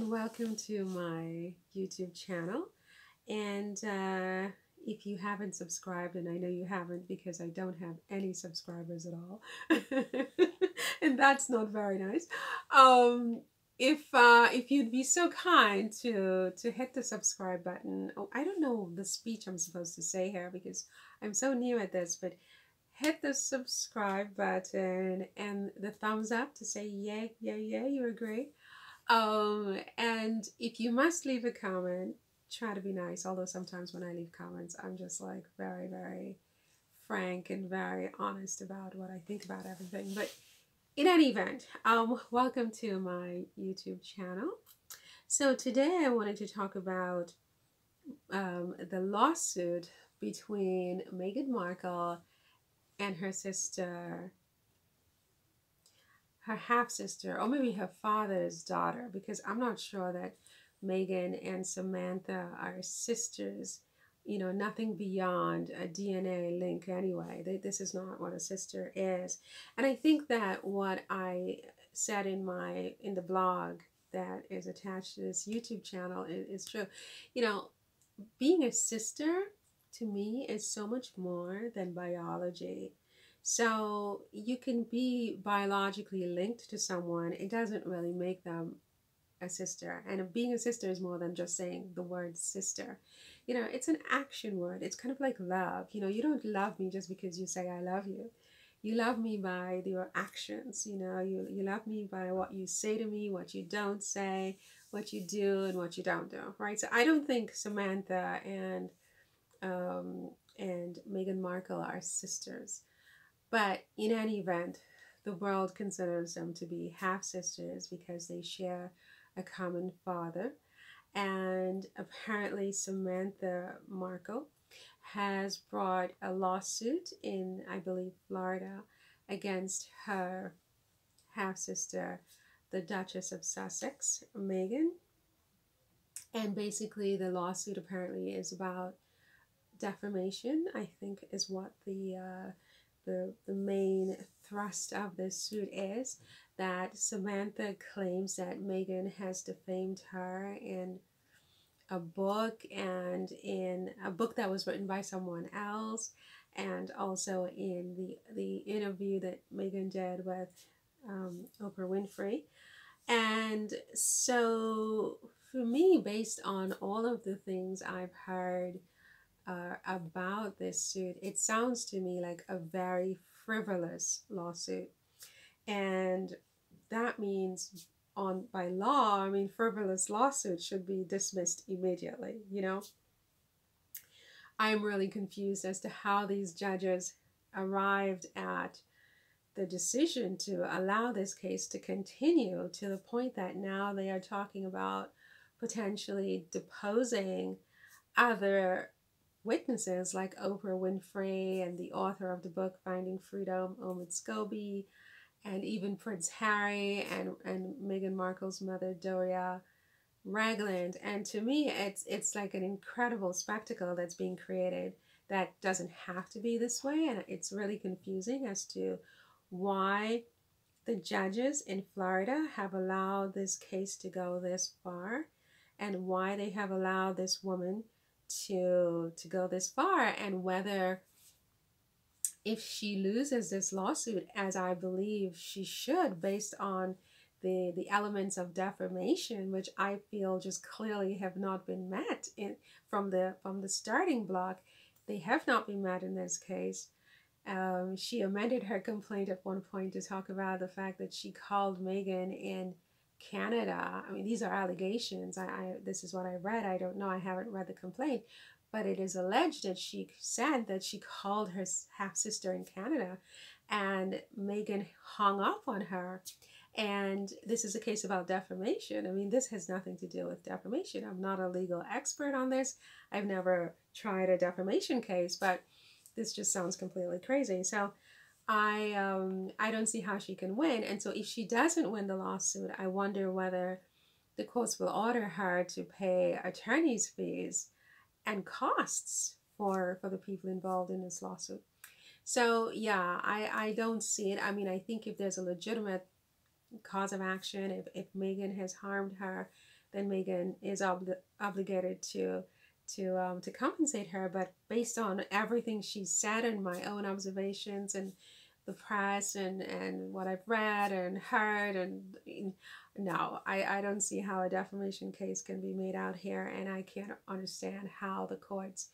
and welcome to my YouTube channel. And uh, if you haven't subscribed, and I know you haven't because I don't have any subscribers at all, and that's not very nice. Um, if uh, if you'd be so kind to to hit the subscribe button. Oh, I don't know the speech I'm supposed to say here because I'm so new at this, but hit the subscribe button and the thumbs up to say yeah yeah yeah you agree um and if you must leave a comment try to be nice. Although sometimes when i leave comments i'm just like very very frank and very honest about what i think about everything. But in any event um welcome to my youtube channel. So today i wanted to talk about um, the lawsuit between meghan markle and her sister, her half sister, or maybe her father's daughter, because I'm not sure that Meghan and Samantha are sisters. You know, nothing beyond a DNA link anyway. They, this is not what a sister is. And I think that what I said in my in the blog that is attached to this YouTube channel is, is true. You know, being a sister to me is so much more than biology. So you can be biologically linked to someone, it doesn't really make them a sister. And being a sister is more than just saying the word sister. You know, it's an action word. It's kind of like love. You know, you don't love me just because you say I love you. You love me by your actions. You know, you, you love me by what you say to me, what you don't say, what you do, and what you don't do. Right. So I don't think Samantha and um, and Meghan Markle are sisters. But in any event, the world considers them to be half sisters because they share a common father. And apparently, Samantha Markle has brought a lawsuit in, I believe, Florida against her half sister, the Duchess of Sussex, Meghan. And basically, the lawsuit apparently is about defamation, I think, is what the uh, the, the main thrust of this suit is that Samantha claims that Meghan has defamed her in a book and in a book that was written by someone else and also in the the interview that Meghan did with um, Oprah Winfrey. And so for me, based on all of the things I've heard uh, about this suit, it sounds to me like a very frivolous lawsuit. And that means on by law, I mean frivolous lawsuits should be dismissed immediately, you know? I'm really confused as to how these judges arrived at the decision to allow this case to continue to the point that now they are talking about potentially deposing other witnesses like Oprah Winfrey and the author of the book Finding Freedom, Omid Scobie, and even Prince Harry and, and Meghan Markle's mother, Doria Ragland. And to me, it's, it's like an incredible spectacle that's being created that doesn't have to be this way. And it's really confusing as to why the judges in Florida have allowed this case to go this far and why they have allowed this woman to to go this far and whether if she loses this lawsuit as i believe she should based on the the elements of defamation which i feel just clearly have not been met in from the from the starting block they have not been met in this case. Um, she amended her complaint at one point to talk about the fact that she called meghan in Canada. I mean, these are allegations. I, I this is what I read. I don't know. I haven't read the complaint, but it is alleged that she said that she called her half sister in Canada, and Meghan hung up on her. And this is a case about defamation. I mean, this has nothing to do with defamation. I'm not a legal expert on this. I've never tried a defamation case, but this just sounds completely crazy. So I um I don't see how she can win. And so if she doesn't win the lawsuit, I wonder whether the courts will order her to pay attorney's fees and costs for for the people involved in this lawsuit. So yeah, I I don't see it. I mean, I think if there's a legitimate cause of action, if if Meghan has harmed her then Meghan is obli- obligated to to um, to compensate her. But based on everything she said and my own observations and the press and and what I've read and heard and no, I I don't see how a defamation case can be made out here, and I can't understand how the courts